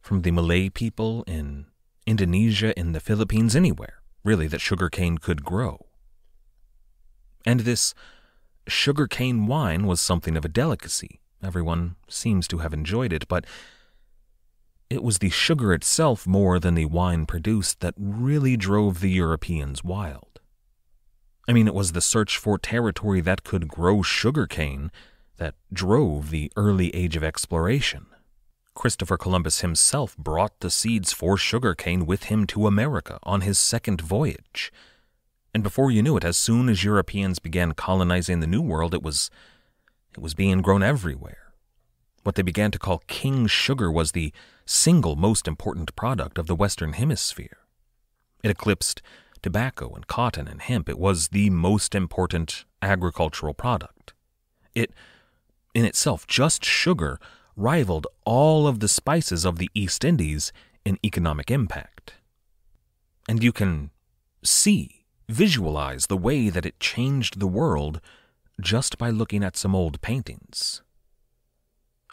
From the Malay people in Indonesia, in the Philippines, anywhere, really, that sugar cane could grow. And this sugarcane wine was something of a delicacy. Everyone seems to have enjoyed it, but it was the sugar itself more than the wine produced that really drove the Europeans wild. I mean, it was the search for territory that could grow sugarcane that drove the early age of exploration. Christopher Columbus himself brought the seeds for sugarcane with him to America on his second voyage. And before you knew it, as soon as Europeans began colonizing the New World, it was it was being grown everywhere. What they began to call king sugar was the single most important product of the Western Hemisphere. It eclipsed tobacco and cotton and hemp. It was the most important agricultural product. It, in itself, just sugar, rivaled all of the spices of the East Indies in economic impact. And you can see visualize the way that it changed the world just by looking at some old paintings.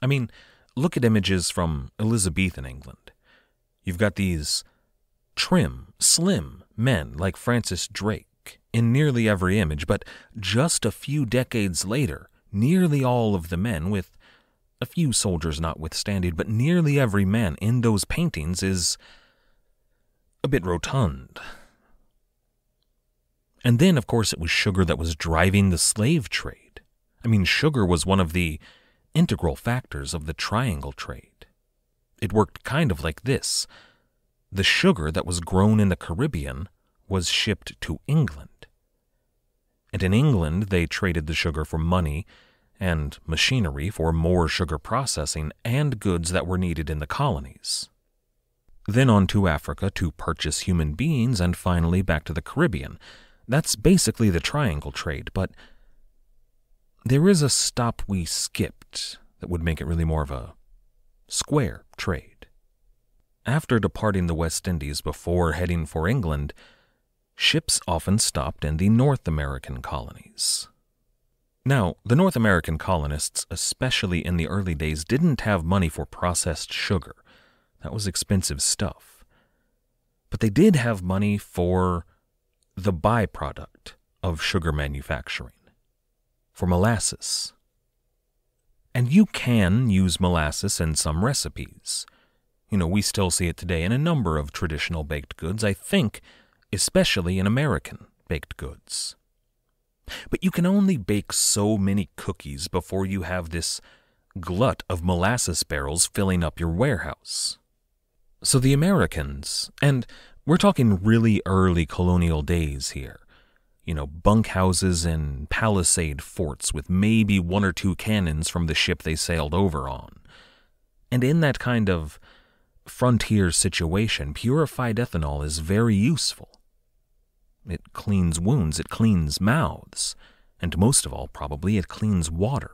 I mean, look at images from Elizabethan England. You've got these trim, slim men like Francis Drake in nearly every image, but just a few decades later, nearly all of the men, with a few soldiers notwithstanding, but nearly every man in those paintings is a bit rotund, and then, of course, it was sugar that was driving the slave trade. I mean, sugar was one of the integral factors of the triangle trade. It worked kind of like this the sugar that was grown in the Caribbean was shipped to England. And in England, they traded the sugar for money and machinery for more sugar processing and goods that were needed in the colonies. Then on to Africa to purchase human beings, and finally back to the Caribbean that's basically the triangle trade, but there is a stop we skipped that would make it really more of a square trade. After departing the West Indies before heading for England, ships often stopped in the North American colonies. Now, the North American colonists, especially in the early days, didn't have money for processed sugar. That was expensive stuff. But they did have money for the byproduct of sugar manufacturing for molasses. And you can use molasses in some recipes. You know, we still see it today in a number of traditional baked goods, I think, especially in American baked goods. But you can only bake so many cookies before you have this glut of molasses barrels filling up your warehouse. So the Americans, and we're talking really early colonial days here, you know, bunkhouses and palisade forts with maybe one or two cannons from the ship they sailed over on. And in that kind of frontier situation, purified ethanol is very useful. It cleans wounds, it cleans mouths, and most of all, probably, it cleans water.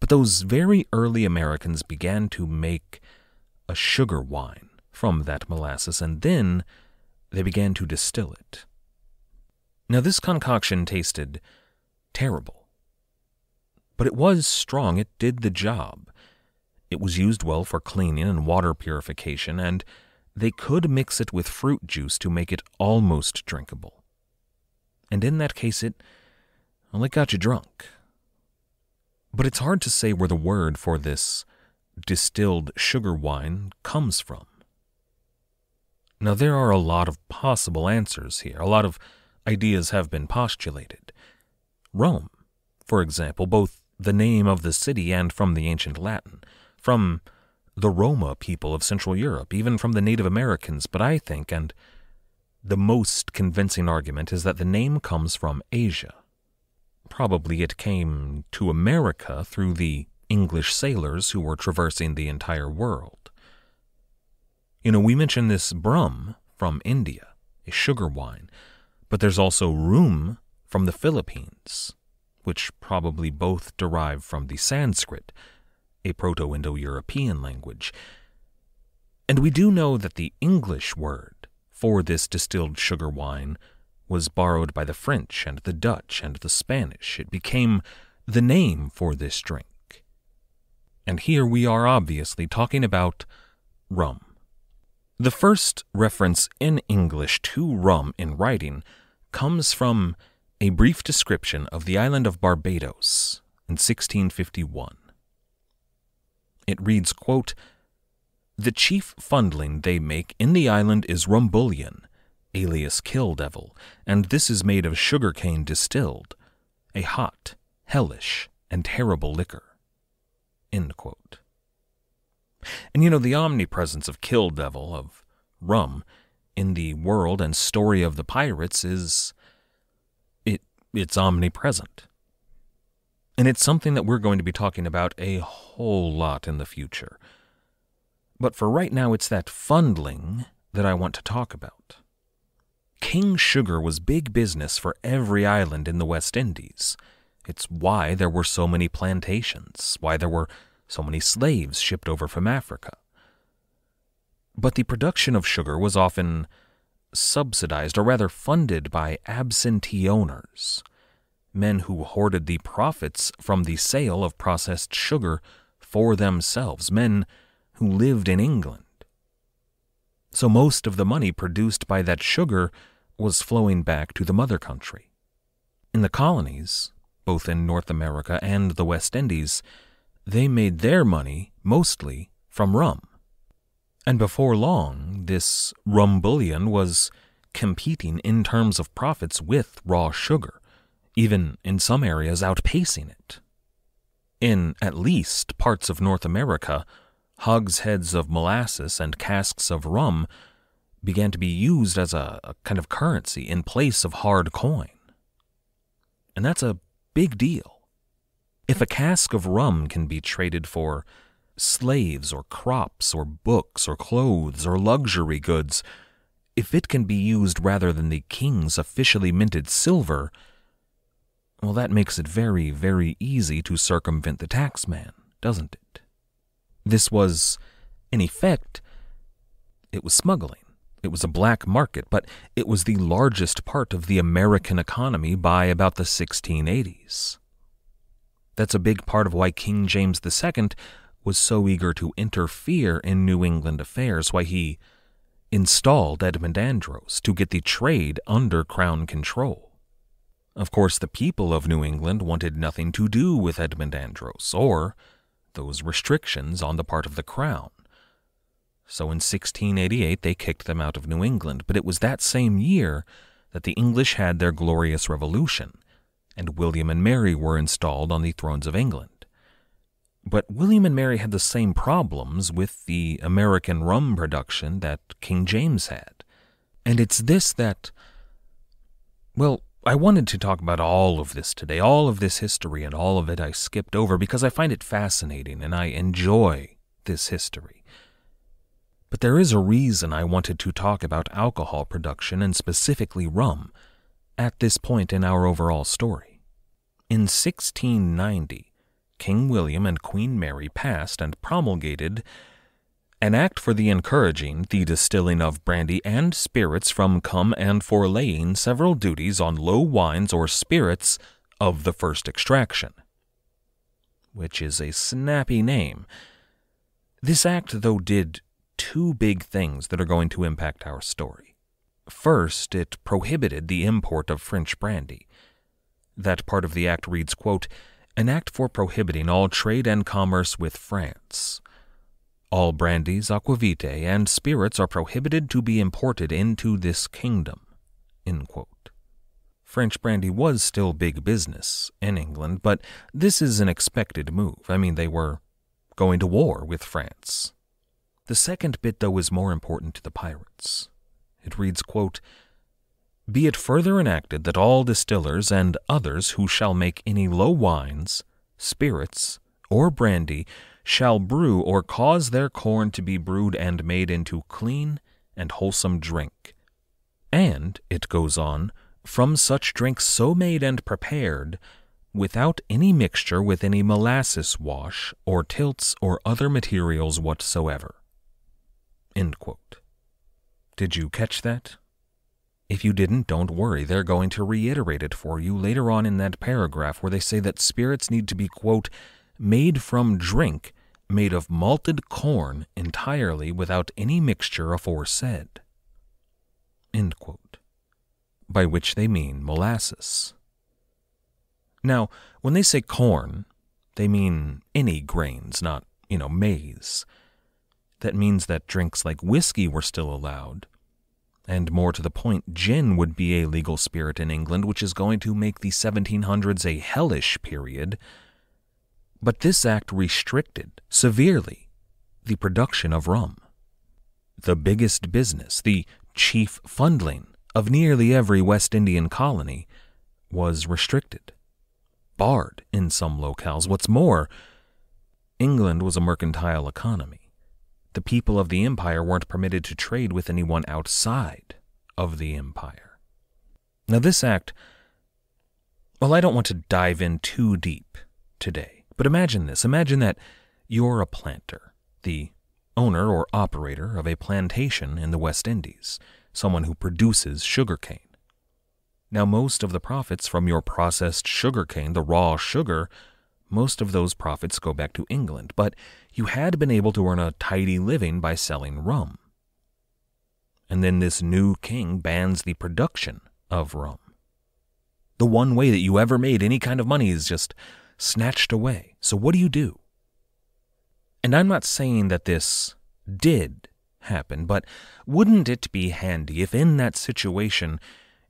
But those very early Americans began to make a sugar wine from that molasses, and then they began to distill it. Now, this concoction tasted terrible, but it was strong, it did the job. It was used well for cleaning and water purification, and they could mix it with fruit juice to make it almost drinkable. And in that case, it only got you drunk. But it's hard to say where the word for this distilled sugar wine comes from. Now, there are a lot of possible answers here, a lot of ideas have been postulated. Rome, for example, both the name of the city and from the ancient Latin, from the Roma people of Central Europe, even from the Native Americans, but I think, and the most convincing argument is that the name comes from Asia. Probably it came to America through the English sailors who were traversing the entire world. You know, we mentioned this brum from India, a sugar wine, but there's also rum from the Philippines, which probably both derive from the Sanskrit, a Proto Indo European language. And we do know that the English word for this distilled sugar wine was borrowed by the French and the Dutch and the Spanish. It became the name for this drink. And here we are obviously talking about rum. The first reference in English to rum in writing comes from a brief description of the island of Barbados in 1651. It reads, quote, The chief fuddling they make in the island is rumbullion, alias kill devil, and this is made of sugar cane distilled, a hot, hellish, and terrible liquor. End quote. And you know, the omnipresence of kill devil, of rum, in the world and story of the pirates is it it's omnipresent. And it's something that we're going to be talking about a whole lot in the future. But for right now, it's that fuddling that I want to talk about. King sugar was big business for every island in the West Indies. It's why there were so many plantations, why there were so many slaves shipped over from Africa. But the production of sugar was often subsidized, or rather funded, by absentee owners men who hoarded the profits from the sale of processed sugar for themselves, men who lived in England. So most of the money produced by that sugar was flowing back to the mother country. In the colonies, both in North America and the West Indies, they made their money mostly from rum. And before long, this rum bullion was competing in terms of profits with raw sugar even in some areas outpacing it. In at least parts of North America, hogsheads of molasses and casks of rum began to be used as a, kind of currency in place of hard coin. And that's a big deal. If a cask of rum can be traded for slaves or crops or books or clothes or luxury goods, if it can be used rather than the king's officially minted silver, well, that makes it very, very easy to circumvent the taxman, doesn't it? This was, in effect, it was smuggling. It was a black market, but it was the largest part of the American economy by about the 1680s. That's a big part of why King James II was so eager to interfere in New England affairs, why he installed Edmund Andros to get the trade under crown control. Of course, the people of New England wanted nothing to do with Edmund Andros or those restrictions on the part of the crown, So in 1688, they kicked them out of New England, but it was that same year that the English had their glorious revolution, and William and Mary were installed on the thrones of England. But William and Mary had the same problems with the American rum production that King James had. And it's this that. Well, I wanted to talk about all of this today, all of this history, and all of it I skipped over because I find it fascinating and I enjoy this history. But there is a reason I wanted to talk about alcohol production and specifically rum at this point in our overall story. In 1690, King William and Queen Mary passed and promulgated an act for the encouraging the distilling of brandy and spirits from corn and for laying several duties on low wines or spirits of the first extraction, which is a snappy name. This act, though, did two big things that are going to impact our story. First, it prohibited the import of French brandy. That part of the act reads, quote, an act for prohibiting all trade and commerce with France. All brandies, aquavitae, and spirits are prohibited to be imported into this kingdom. French brandy was still big business in England, but this is an expected move. I mean, they were going to war with France. The second bit, though, is more important to the pirates. It reads, quote, Be it further enacted that all distillers and others who shall make any low wines, spirits, or brandy shall brew or cause their corn to be brewed and made into clean and wholesome drink. And, it goes on, from such drink so made and prepared, without any mixture with any molasses wash, or tilts, or other materials whatsoever. Did you catch that? If you didn't, don't worry. They're going to reiterate it for you later on in that paragraph where they say that spirits need to be, quote, made from drink made of malted corn entirely without any mixture aforesaid. By which they mean molasses. Now, when they say corn, they mean any grains, not, you know, maize. That means that drinks like whiskey were still allowed. And more to the point, gin would be a legal spirit in England, which is going to make the 1700s a hellish period. But this act restricted severely the production of rum. The biggest business, the chief fuddling of nearly every West Indian colony, was restricted, barred in some locales. What's more, England was a mercantile economy the people of the empire weren't permitted to trade with anyone outside of the empire. Now, this act, well, I don't want to dive in too deep today, but imagine this. Imagine that you're a planter, the owner or operator of a plantation in the West Indies, someone who produces sugarcane. Now, most of the profits from your processed sugarcane, the raw sugar, most of those profits go back to England, but you had been able to earn a tidy living by selling rum. And then this new king bans the production of rum. The one way that you ever made any kind of money is just snatched away. So what do you do? And I'm not saying that this did happen, but wouldn't it be handy if in that situation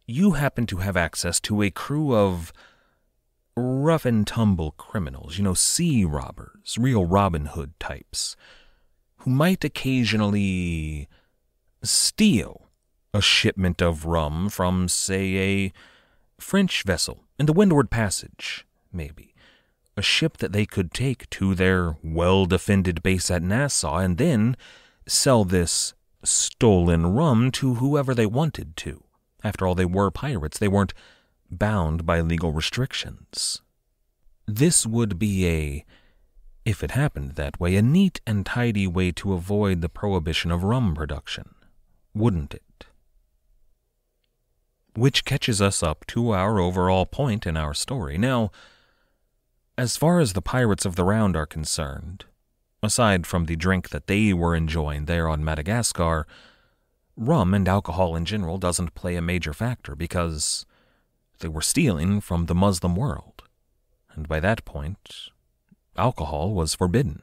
you happened to have access to a crew of rough and tumble criminals, you know, sea robbers, real Robin Hood types, who might occasionally steal a shipment of rum from, say, a French vessel in the Windward Passage, maybe. A ship that they could take to their well defended base at Nassau and then sell this stolen rum to whoever they wanted to. After all, they were pirates. They weren't bound by legal restrictions. This would be a, if it happened that way, a neat and tidy way to avoid the prohibition of rum production, wouldn't it? Which catches us up to our overall point in our story. Now, as far as the pirates of the Round are concerned, aside from the drink that they were enjoying there on Madagascar, rum and alcohol in general doesn't play a major factor because they were stealing from the Muslim world, and by that point, alcohol was forbidden.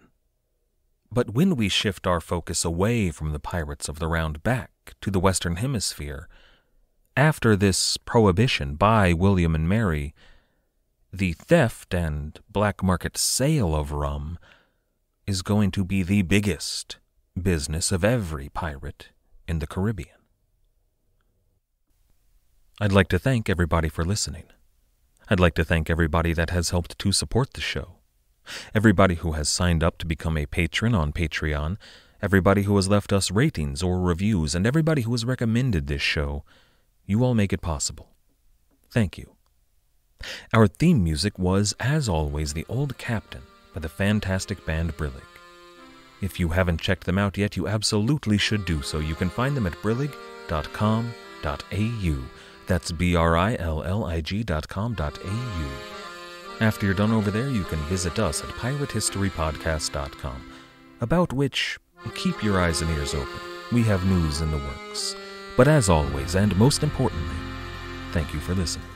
But when we shift our focus away from the pirates of the Round back to the Western Hemisphere, after this prohibition by William and Mary, the theft and black market sale of rum is going to be the biggest business of every pirate in the Caribbean. I'd like to thank everybody for listening. I'd like to thank everybody that has helped to support the show. Everybody who has signed up to become a patron on Patreon, everybody who has left us ratings or reviews, and everybody who has recommended this show. You all make it possible. Thank you. Our theme music was, as always, The Old Captain by the fantastic band Brillig. If you haven't checked them out yet, you absolutely should do so. You can find them at brillig.com.au. That's B R I L L I G.com.au. After you're done over there, you can visit us at piratehistorypodcast.com, about which keep your eyes and ears open. We have news in the works. But as always, and most importantly, thank you for listening.